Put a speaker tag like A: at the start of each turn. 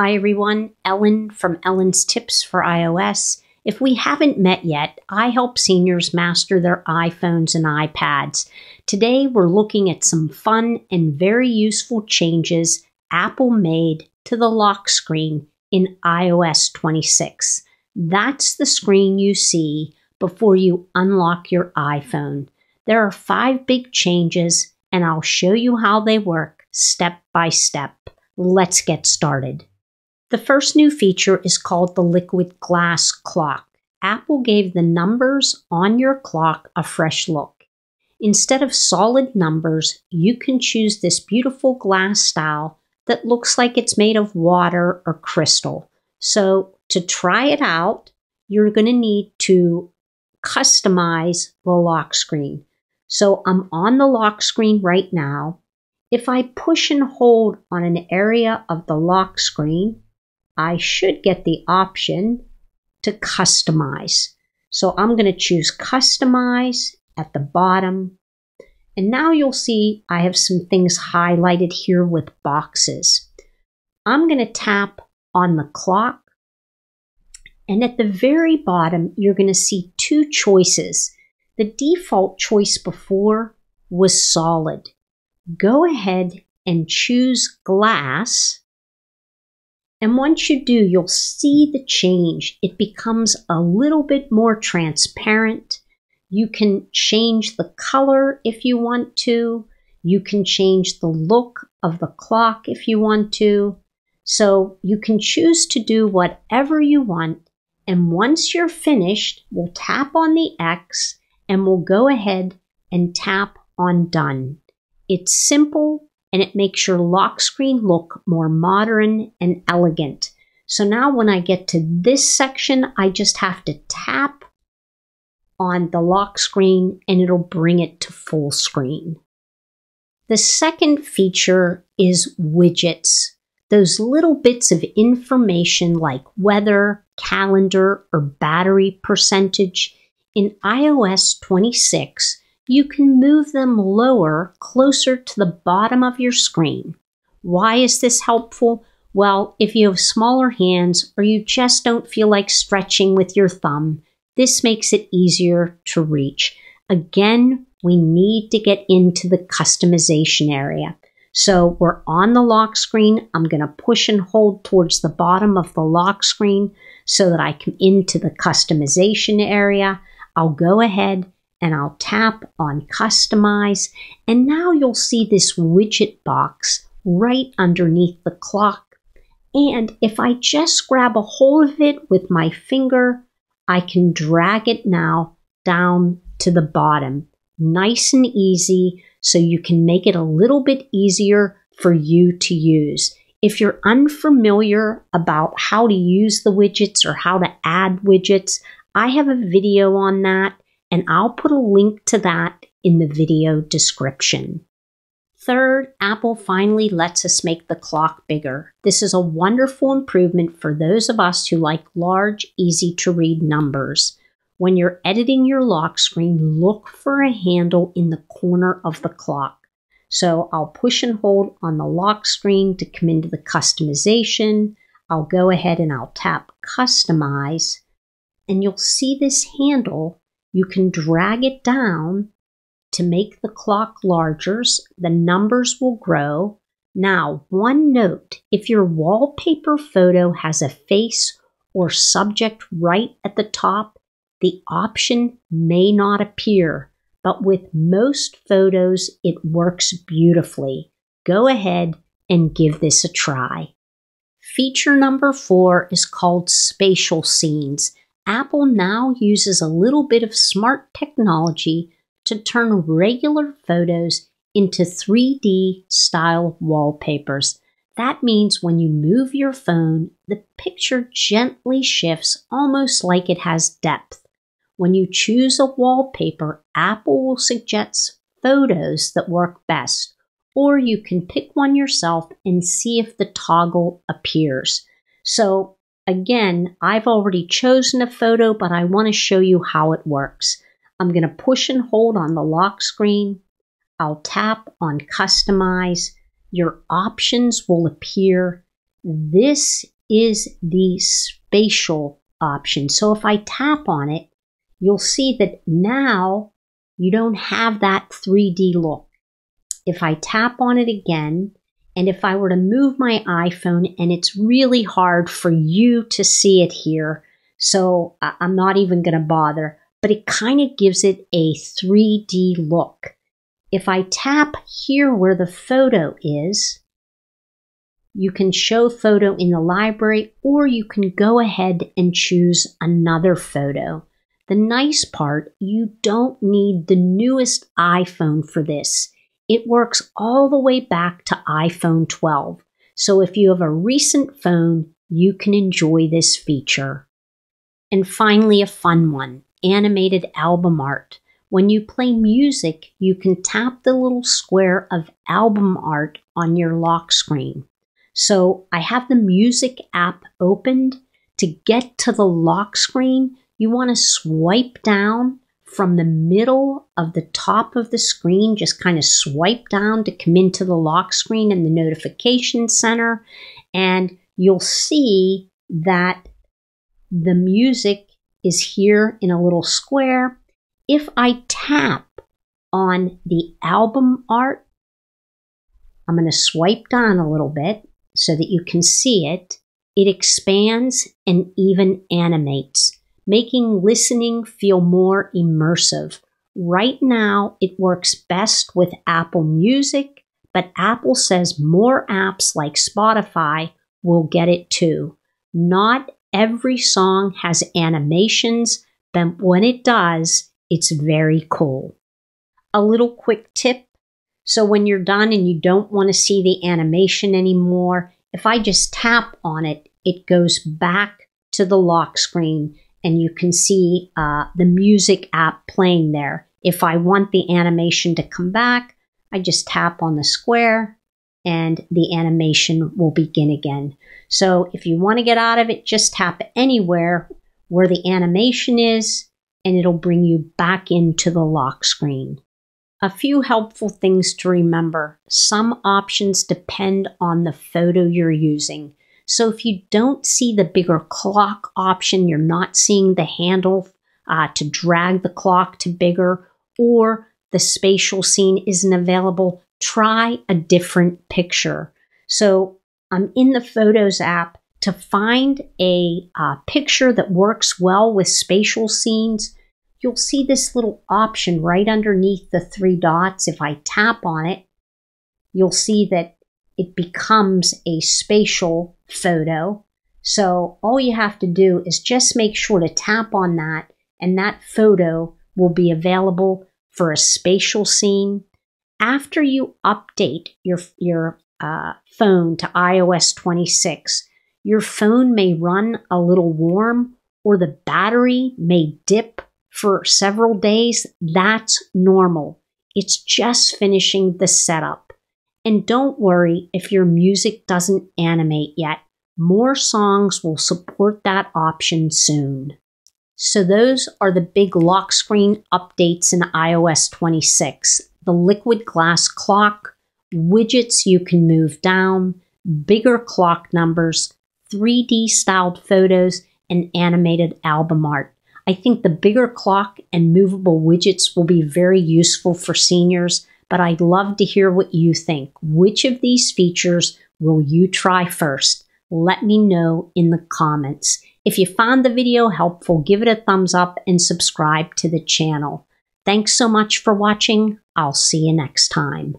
A: Hi everyone, Ellen from Ellen's Tips for iOS. If we haven't met yet, I help seniors master their iPhones and iPads. Today we're looking at some fun and very useful changes Apple made to the lock screen in iOS 26. That's the screen you see before you unlock your iPhone. There are five big changes, and I'll show you how they work step by step. Let's get started. The first new feature is called the Liquid Glass Clock. Apple gave the numbers on your clock a fresh look. Instead of solid numbers, you can choose this beautiful glass style that looks like it's made of water or crystal. So, to try it out, you're going to need to customize the lock screen. So, I'm on the lock screen right now. If I push and hold on an area of the lock screen, I should get the option to customize. So I'm going to choose customize at the bottom. And now you'll see I have some things highlighted here with boxes. I'm going to tap on the clock. And at the very bottom, you're going to see two choices. The default choice before was solid. Go ahead and choose glass and once you do, you'll see the change. It becomes a little bit more transparent. You can change the color if you want to. You can change the look of the clock if you want to. So you can choose to do whatever you want. And once you're finished, we'll tap on the X and we'll go ahead and tap on done. It's simple and it makes your lock screen look more modern and elegant. So now when I get to this section, I just have to tap on the lock screen and it'll bring it to full screen. The second feature is widgets. Those little bits of information like weather, calendar, or battery percentage. In iOS 26, you can move them lower closer to the bottom of your screen. Why is this helpful? Well, if you have smaller hands or you just don't feel like stretching with your thumb, this makes it easier to reach. Again, we need to get into the customization area. So we're on the lock screen. I'm going to push and hold towards the bottom of the lock screen so that I come into the customization area. I'll go ahead and I'll tap on customize and now you'll see this widget box right underneath the clock. And if I just grab a hold of it with my finger, I can drag it now down to the bottom. Nice and easy so you can make it a little bit easier for you to use. If you're unfamiliar about how to use the widgets or how to add widgets, I have a video on that and I'll put a link to that in the video description. Third, Apple finally lets us make the clock bigger. This is a wonderful improvement for those of us who like large, easy to read numbers. When you're editing your lock screen, look for a handle in the corner of the clock. So I'll push and hold on the lock screen to come into the customization. I'll go ahead and I'll tap customize and you'll see this handle you can drag it down to make the clock larger. The numbers will grow. Now, one note if your wallpaper photo has a face or subject right at the top, the option may not appear, but with most photos, it works beautifully. Go ahead and give this a try. Feature number four is called Spatial Scenes. Apple now uses a little bit of smart technology to turn regular photos into 3D style wallpapers. That means when you move your phone, the picture gently shifts almost like it has depth. When you choose a wallpaper, Apple will suggest photos that work best, or you can pick one yourself and see if the toggle appears. So Again, I've already chosen a photo, but I want to show you how it works. I'm going to push and hold on the lock screen. I'll tap on customize. Your options will appear. this is the spatial option. So if I tap on it, you'll see that now you don't have that 3D look. If I tap on it again, and if I were to move my iPhone, and it's really hard for you to see it here, so I'm not even going to bother, but it kind of gives it a 3D look. If I tap here where the photo is, you can show photo in the library or you can go ahead and choose another photo. The nice part, you don't need the newest iPhone for this. It works all the way back to iPhone 12. So if you have a recent phone, you can enjoy this feature. And finally, a fun one animated album art. When you play music, you can tap the little square of album art on your lock screen. So I have the music app opened. To get to the lock screen, you want to swipe down from the middle of the top of the screen, just kind of swipe down to come into the lock screen in the notification center. And you'll see that the music is here in a little square. If I tap on the album art, I'm going to swipe down a little bit so that you can see it, it expands and even animates, making listening feel more immersive. Right now, it works best with Apple Music, but Apple says more apps like Spotify will get it too. Not every song has animations, but when it does, it's very cool. A little quick tip so when you're done and you don't want to see the animation anymore, if I just tap on it, it goes back to the lock screen and you can see uh, the music app playing there. If I want the animation to come back, I just tap on the square and the animation will begin again. So if you want to get out of it, just tap anywhere where the animation is and it'll bring you back into the lock screen. A few helpful things to remember. Some options depend on the photo you're using. So if you don't see the bigger clock option, you're not seeing the handle uh, to drag the clock to bigger, or the spatial scene isn't available, try a different picture. So I'm in the Photos app to find a uh, picture that works well with spatial scenes you'll see this little option right underneath the three dots. If I tap on it, you'll see that it becomes a spatial photo. So all you have to do is just make sure to tap on that and that photo will be available for a spatial scene. After you update your, your uh, phone to iOS 26, your phone may run a little warm or the battery may dip for several days, that's normal. It's just finishing the setup. And don't worry if your music doesn't animate yet. More songs will support that option soon. So those are the big lock screen updates in iOS 26. The liquid glass clock, widgets you can move down, bigger clock numbers, 3D styled photos, and animated album art. I think the bigger clock and movable widgets will be very useful for seniors, but I'd love to hear what you think. Which of these features will you try first? Let me know in the comments. If you found the video helpful, give it a thumbs up and subscribe to the channel. Thanks so much for watching. I'll see you next time.